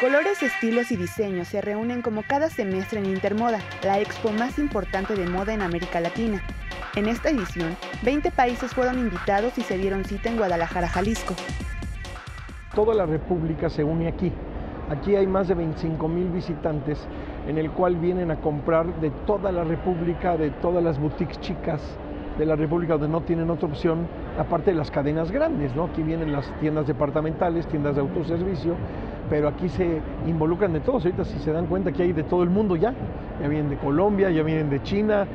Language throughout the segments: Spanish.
Colores, estilos y diseños se reúnen como cada semestre en Intermoda, la expo más importante de moda en América Latina. En esta edición, 20 países fueron invitados y se dieron cita en Guadalajara, Jalisco. Toda la República se une aquí. Aquí hay más de 25 mil visitantes en el cual vienen a comprar de toda la República, de todas las boutiques chicas de la República donde no tienen otra opción, aparte de las cadenas grandes, ¿no? Aquí vienen las tiendas departamentales, tiendas de autoservicio, pero aquí se involucran de todos. Ahorita si se dan cuenta que hay de todo el mundo ya. Ya vienen de Colombia, ya vienen de China.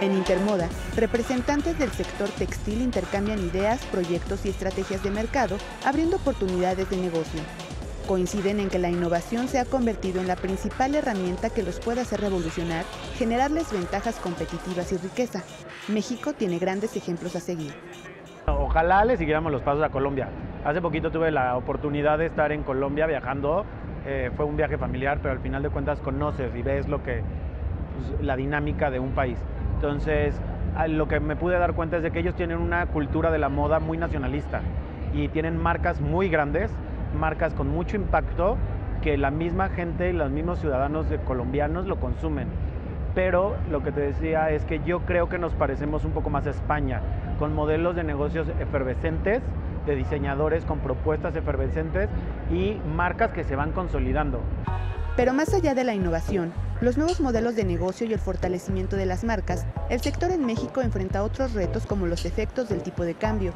En Intermoda, representantes del sector textil intercambian ideas, proyectos y estrategias de mercado, abriendo oportunidades de negocio. Coinciden en que la innovación se ha convertido en la principal herramienta que los puede hacer revolucionar, generarles ventajas competitivas y riqueza. México tiene grandes ejemplos a seguir. Ojalá le siguiéramos los pasos a Colombia. Hace poquito tuve la oportunidad de estar en Colombia viajando. Eh, fue un viaje familiar, pero al final de cuentas conoces y ves lo que, pues, la dinámica de un país. Entonces, lo que me pude dar cuenta es de que ellos tienen una cultura de la moda muy nacionalista y tienen marcas muy grandes, marcas con mucho impacto que la misma gente, los mismos ciudadanos colombianos lo consumen pero lo que te decía es que yo creo que nos parecemos un poco más a España, con modelos de negocios efervescentes, de diseñadores con propuestas efervescentes y marcas que se van consolidando. Pero más allá de la innovación, los nuevos modelos de negocio y el fortalecimiento de las marcas, el sector en México enfrenta otros retos como los efectos del tipo de cambio.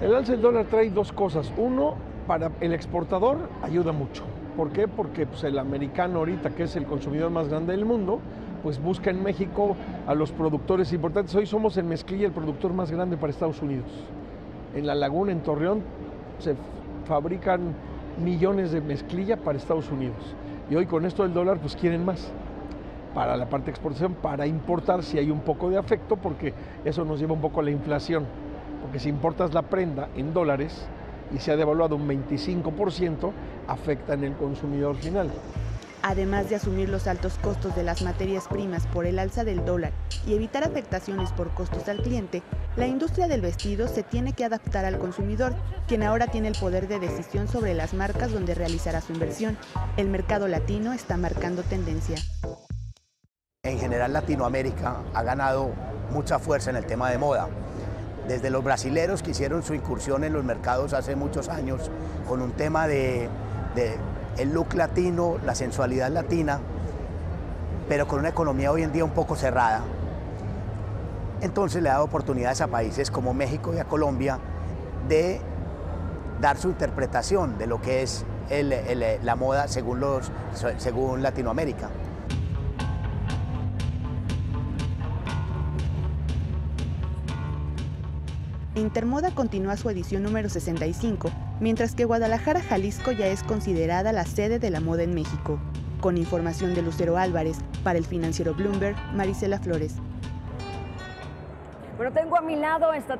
El alza del dólar trae dos cosas. Uno, para el exportador ayuda mucho. ¿Por qué? Porque pues, el americano ahorita, que es el consumidor más grande del mundo, pues busca en México a los productores importantes. Hoy somos en mezclilla el productor más grande para Estados Unidos. En la laguna, en Torreón, se fabrican millones de mezclilla para Estados Unidos. Y hoy con esto del dólar, pues quieren más para la parte de exportación, para importar si hay un poco de afecto, porque eso nos lleva un poco a la inflación. Porque si importas la prenda en dólares, y se ha devaluado un 25%, afecta en el consumidor final. Además de asumir los altos costos de las materias primas por el alza del dólar y evitar afectaciones por costos al cliente, la industria del vestido se tiene que adaptar al consumidor, quien ahora tiene el poder de decisión sobre las marcas donde realizará su inversión. El mercado latino está marcando tendencia. En general Latinoamérica ha ganado mucha fuerza en el tema de moda desde los brasileros que hicieron su incursión en los mercados hace muchos años con un tema de, el look latino, la sensualidad latina, pero con una economía hoy en día un poco cerrada. Entonces le ha dado oportunidades a países como México y a Colombia de dar su interpretación de lo que es la moda según, los, según Latinoamérica. Intermoda continúa su edición número 65, mientras que Guadalajara, Jalisco ya es considerada la sede de la moda en México. Con información de Lucero Álvarez, para el financiero Bloomberg, Marisela Flores. Bueno, tengo a mi lado esta